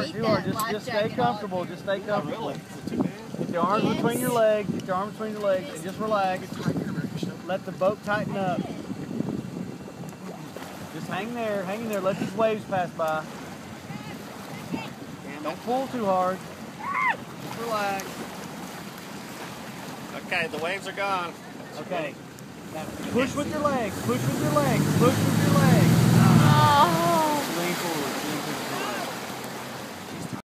Work too hard. Just, just stay comfortable. Just stay comfortable. Really? Is it too big? Get your arms between your legs. Get your arms between your legs and just relax. Let the boat tighten up. Just hang there, hang in there. Let these waves pass by. And don't pull too hard. Just relax. Okay, the waves are gone. Okay. Now push with your legs. Push with your legs. Push with your legs.